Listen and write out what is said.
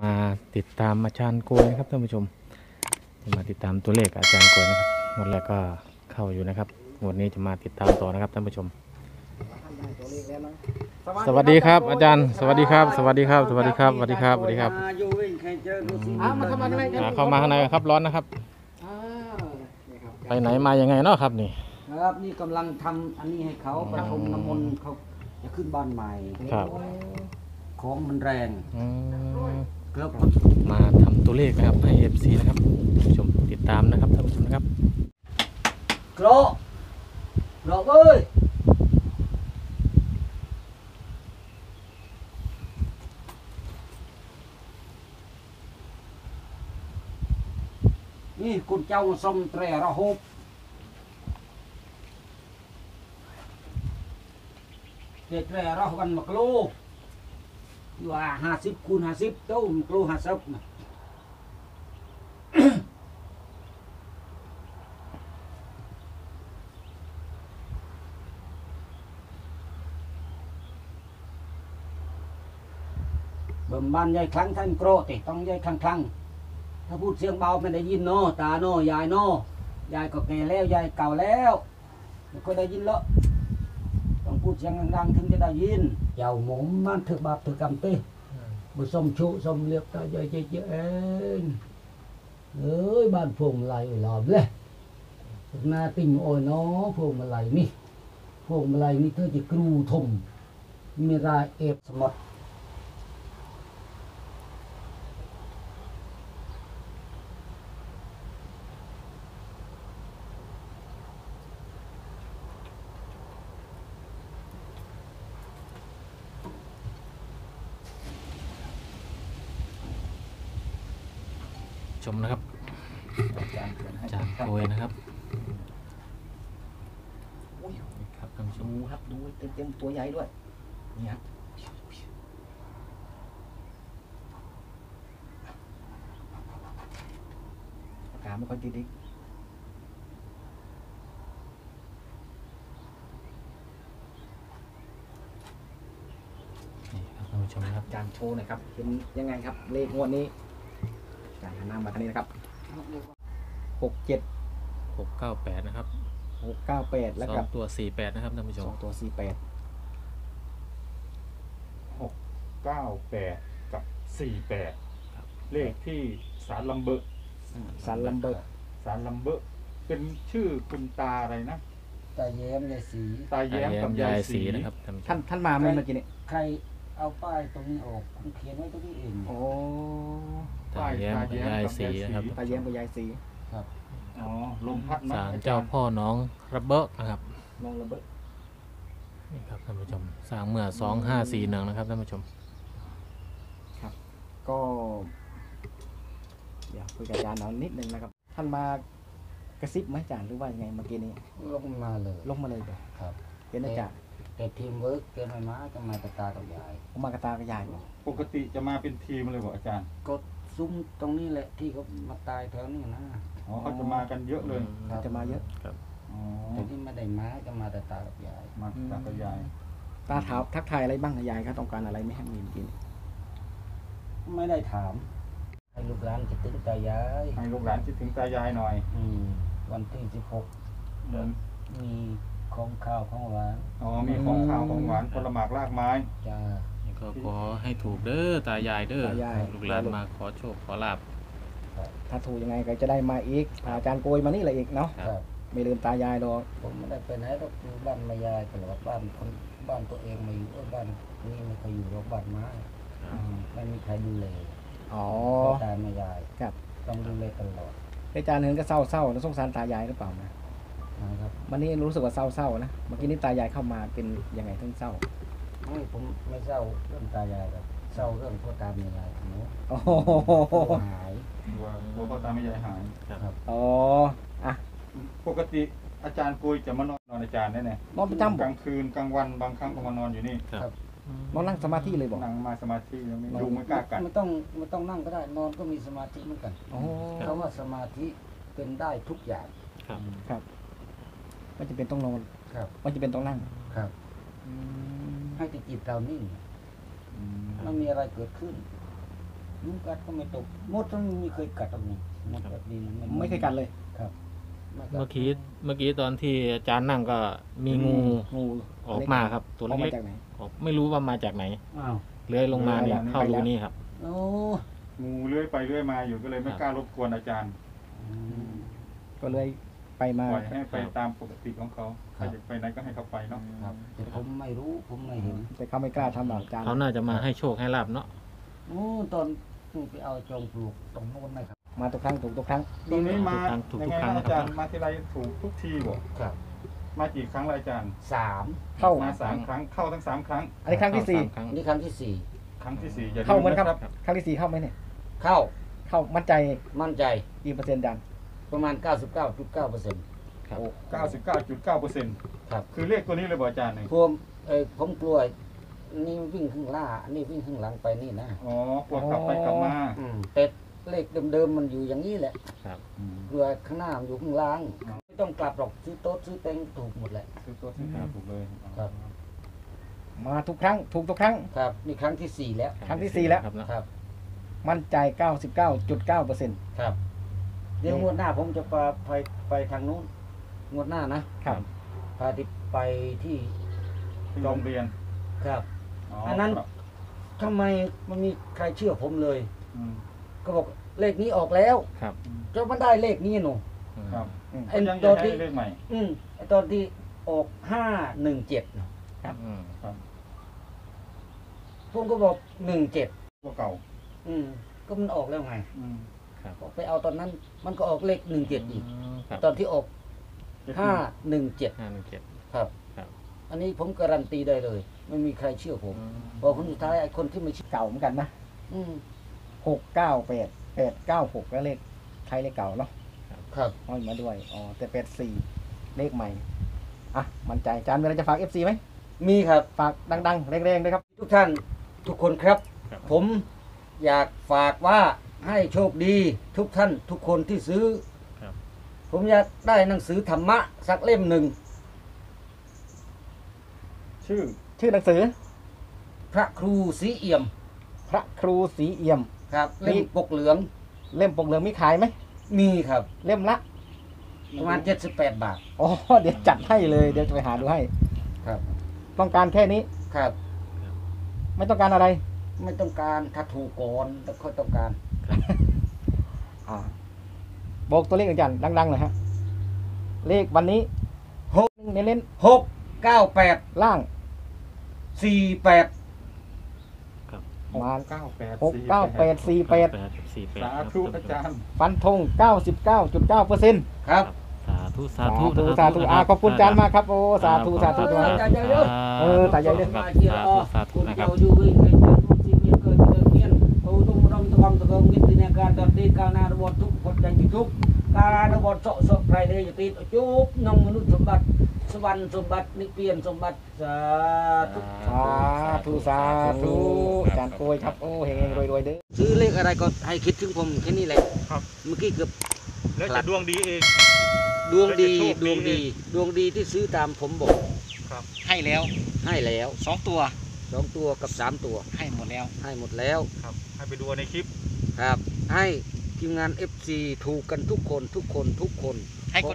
มาติดตามอาจารย์โกยนะครับท่านผู้ชมมาติดตามตัวเลขอาจารย์โกยนะครับงวดแรกก็เข้าอยู่นะครับงวดนี้จะมาติดตามต่อนะครับท่านผู้ชม สวัสดีครับ อาจารย์ สวัสดีครับ สวัสดีครับ สวัสดีครับ สวัสดีครับ สวัสดีครับมาอยู่วิ่งใครเจอดูสิอ้าวมาทำอะไรกันอ่าเข้ามาข้างในครับร้อนนะครับ อ่านี่ครับไปไหนมายังไงเนาะครับนี่ ครับนี่กำลังทำอันนี้ให้เขาประทมน้ำมนต์เขาจะขึ้นบ้านใหม่ครับ ของมันแรงอืมเกือบมาทำตัวเลขนะครับให้ FC นะครับท่านผู้ชมติดตามนะครับท่านผู้ชมนะครับโกรโกรเอ้ยนี่คุณเจ้าสมเตรระหบเตรระหกันมากลูอยู่ ว่าห้าสิบคูณห้าสิบเต้ามากลูห้าสิบนะบ่มบ้านยายครั้งท่านโกรธติต้องยายครั้งครั้งถ้าพูดเสียงเบาไม่ได้ยินเนาะตาเนาะยายเนาะยายก็แก่แล้วยายเก่าแล้วไม่ค่อยได้ยินแล้ว ต้องพูดเสียงดังๆถึงจะได้ยินเจ้าหมมมันถึกบาปถึกกรรมเต้บุสมชุสมเรียบตาใหญ่เจ๊เจ๊เองเอ้ยบ้านพวงมาลัยหลอมเลยหน้าติ่งโอ้ยเนาะพวงมาลัยนี่พวงมาลัยนี่เธอจะกรูทมมีรายเอฟสมด ชมนะครับอาจารย์โกยนะครับอุ้ยครับท่านผู้ชมดูครับดูเต็มเต็มๆตัวใหญ่ด้วยนี่ครับอากาศไม่ค่อยดีดินี่ครับท่านผู้ชมนะครับอาจารย์โชว์หน่อยครับเห็นยังไงครับเลขงวดนี้อา จารย์หันหน้ามาทางนี้นะครับหกเจ็ด698นะครับหกเก้าแปดแล้วสอกังบตัว48นะครับท่านผู้ชสมองตัวสี่แปดเก้าแปดกับสี่แปดเลขที่สารลำเบอะสันลัมเบอร์สารลำเบอะเป็นชื่อคุณตาอะไรนะ ตาแย้มยายสี ตาแย้มกับยายสีนะครับท่านผู้ชท่านมท่านมาเมื่อกี้นี้ใครเอาป้ายตรงนี้ออกผมเขียนไว้ตรงนี้เอง โอ้ ตาแย้มกับยายสีนะครับตาเยี่ยมกับยายสีอ๋อลมพัดเนาะศาลเจ้าพ่อน้องระเบิดนะครับน้องระเบิดนี่ครับท่านผู้ชมสร้างเมื่อ2541นะครับท่านผู้ชมก็เดี๋ยวคุยกับอาจารย์หน่อยนิดนึงนะครับ ท่านมากระซิบไหมอาจารย์หรือว่ายังไงเมื่อกี้นี้ลงมาเลยลงมาเลยเปล่าครับเห็นอาจารย์แต่ทีมเวิร์กแกไม่มาก็มาแต่ตากับยายผมมากระตากระยายอยู่ปกติจะมาเป็นทีมเลยบอกอาจารย์ก็ ซุ้มตรงนี้แหละที่เขามาตายแถวนี้นะ อ๋อเขาจะมากันเยอะเลย ครับ จะมาเยอะ อ๋อแต่ที่ไม่ได้มาก็มาแต่ตากับยายมาตากบยาย ตาถามทักทายอะไรบ้างยายเขาต้องการอะไรไหมให้มีเมื่อกี้นี้ไม่ได้ถาม ให้ลูกหลานคิดถึงตายายให้ลูกหลานคิดถึงตายายหน่อยอืมวันที่สิบหกเหมือนมีของข้าวของหวานอ๋อมีของข้าวของหวานผลหมากรากไม้จ้านี่ ก็ขอให้ถูกเด้อตายายเด้อตายาย ลูกหลานมาขอโชคขอลาบถ้าถูกยังไงก็จะได้มาอีกพาอาจารย์โกยมานี่แหละอีกเนาะครับครับไม่ลืมตายายหรอกผมไม่ได้ไปไหนหรอกอยู่บ้านแมายายตลอดบ้านคนบ้านตัวเองมาอยู่เออบ้านนี่ไม่เคยอยู่หรอกบ้านไม้ครับอืมไม่มีใครดูแลอ๋อ พ่อตาแม่ยายครับ ต้องดูแลตลอดอาจารย์เห็นก็เศร้าๆนะสงสารตายายหรือเปล่านะนะครับวันนี้รู้สึกว่าเศร้าๆนะเมื่อกี้นี้ตายายเข้ามาเป็นยังไงถึงเศร้า ไม่ผมไม่เศร้าเรื่องตายายครับเศร้าเรื่องพ่อตาแม่ยายหนูโอ้โหหายกลัวกลัวพ่อตาไม่ยายหายครับอ๋ออะปกติอาจารย์กุยจะมานอนนอนอาจารย์แน่นอนประจำกบ่ลางคืนกลางวันบางครั้งก็มานอนอยู่นี่ครับนอนนั่งสมาธิเลยบอกนั่งมาสมาธิยังไม่ยุงไม่กล้ากัดไม่ต้องไม่ต้องนั่งก็ได้ นอนก็มีสมาธิเหมือนกันอ๋อเพราะว่าสมาธิเป็นได้ทุกอย่างครับ ครับไม่จำเป็นต้องนอนครับไม่จำเป็นต้องนั่งครับ อืม ให้แต่จิตเรานิ่งอืมไม่มีอะไรเกิดขึ้นยุงกัดก็ไม่ตกมดต้องไม่เคยกัดตรงนี้มดแบบนี้นะนไม่เคยกันเลยครับไม่กัดเมื่อกี้เมื่อกี้ตอนที่อาจารย์นั่งก็มีงูงูออกมาครับ ตัวออกมาเล็กจากไหนๆออกไม่รู้ว่ามาจากไหนอ้าวเลื้อยลงมาเนี่ยเลื้อยเข้ารูนี่ครับโอ้งูเลื้อยไปเลื้อยมาอยู่ก็เลยไม่ครับกล้ารบกวนอาจารย์อืมก็เลย ไปมา ปล่อยให้ไปครับตามปกติของเขาคใครัรบจะไปไหนก็ให้เขาไปเนาะครับแต่ผมไม่รู้ผมไม่เห็นแต่เขาไม่กล้าทำแบบอาจารย์เขาน่าจะมาให้โชคให้ลาบเนาะโอ้ตอนนู่นไปเอาจองปลูกตรงโน้นนะครับ มาทุกครั้งถูกทุกครั้ง ตรงนี้มาถูกยังทุกไงครั้งนะนะอาคจารัรบย์มาทีไรถูกทุกทีบ่ครับมากี่ครั้งแล้วอาจารย์สามเข้า มาสามครั้งเข้าทั้งสามครั้ง อันนี้ครั้งที่สี่ครั้ง นี่ครั้งที่สี่ครั้งที่สี่อย่าลืเข้าเหมือนนะคครัรับบครั้งที่สี่เข้าไหมเนี่ย เข้าเข้ามั่นใจมั่นใจกี่เปอร์เซ็นต์อาจารย์ ประมาณ 99.9เปอร์เซ็นต์ครับโอ้99.9เปอร์เซ็นต์ครับ คือเลขตัวนี้เลยบ่อาจารย์เนี่ยพวมเออผมกลัวนี่วิ่งข้างล่าอันนี้วิ่งข้างหลังไปนี่นะอ๋อกลัวกลับไปกลับมาอืมแต่เลขเดิมๆมันอยู่อย่างนี้แหละครับอืมเกลือข้างหน้ามันอยู่ข้างล่างอ๋อไม่ต้องกลับหรอกซื้อโต๊ะซื้อเต็งถูกหมดแหละ ซื้อตัวซื้อห้าถูกเลยครับ มาทุกครั้ง ถูกทุกครั้ง ครับนี่ครั้งที่สี่แล้ว ครั้งที่สี่แล้ว ครับเนอะครับ มั่นใจ 99.9เปอร์เซ็นต์ครับ เดี๋ยวงวดหน้าผมจะไปไปไปทางนู้น งวดหน้านะครับ พาติไปที่ที่โรงเรียนครับอ๋ออันนั้น ครับทำไมมันมีใครเชื่อผมเลย อืมก็บอกเลขนี้ออกแล้วครับจะมันได้เลขนี้หนู ครับอืม ไอ้ยังตจะอนให้ที่เลขใหม่อืมไอ้ตอนที่ออกห้าหนึ่งเจ็ดอืมผมก็บอกหนึ่งเจ็ดตัวเก่า อืมก็มันออกแล้วไง อืม ครับบอกไปเอาตอนนั้น มันก็ออกเลขหนึ่งเจ็ดอีก ครับตอนที่ออกห้าหนึ่งเจ็ดห้าหนึ่งเจ็ด ครับ ครับ อันนี้ผมการันตีได้เลย ไม่มีใครเชื่อผมพอคนสุดท้ายไอ้คนที่ไม่เชื่อเก่าเหมือนกันนะอืม698 896แล้วเลขใช้เลขเก่าเนาะครับ ห้อยมาด้วยอ๋อแต่84เลขใหม่อะมั่นใจอาจารย์มีอะไรจะฝาก FC ไหมมีครับ ฝากดังๆแรงๆด้วยครับ ทุกท่านทุกคนครับ ครับ ผมอยากฝากว่า ให้โชคดีทุกท่านทุกคนที่ซื้อ ครับ ผมอยากได้หนังสือธรรมะสักเล่มหนึ่ง ชื่อ ชื่อหนังสือ พระครูสีเอี่ยมพระครูสีเอี่ยม ครับนี่เล่มปกเหลืองเล่มปกเหลืองมีขายไหมมีครับ เล่มละประมาณ 78 บาท อ๋อเดี๋ยวจัดให้เลยเดี๋ยวจะไปหาดูให้ครับ ต้องการแค่นี้ ครับ ไม่ต้องการอะไร ไม่ต้องการถ้าถูกก่อนแล้วค่อยต้องการ อ่าบอกตัวเลขอาจารย์ดังๆหน่อยฮะ เลขวันนี้หกเน้น6 9 8ๆล่าง4 8ประมาณเก้าแปดหกเก้าแปดสี่แปดแปดสี่แปดสาธุอาจารย์ฟันธงเก้าสิบเก้าจุดเก้าเปอร์เซ็นต์ครับ สาธุสาสาธุธุสาธุอ่าขอบคุณอาจารย์มากครับโอ้สาธุสาธุคมารับกเออตายายเด้อครับมาเชียร์สาอ๋ธุอสาธุคุณนะครับเจ้าอยู่ ตุ้มรองตะกองตะกองกินตินาการตัดตีการนาระบดทุกคนใจจิตทุกการระบดโสโสไพรเลยอยู่ตีจุบน้องมนุษย์สมบัติสวรรค์สมบัตินิพเพียนสมบัติสาธุสาธุสาธุอาจารย์โกยครับโอ้เฮงๆรวยๆเด้อซื้อเลขอะไรก็ให้คิดถึงผมแค่นี้แหละครับเมื่อกี้เกือบแล้วจะดวงดีเองดวงดีแล้วจะโชคดดีวงดีดวงดีที่ซื้อตามผมบอกครับให้แล้วให้แล้วสองตัวสองตัวกับสามตัวให้หมดแล้วให้หมดแล้วครับให้ไปดูในคลิป ครับ ให้ทีมงาน FC ถูกกันทุกคนทุกคนทุกคน ให้กด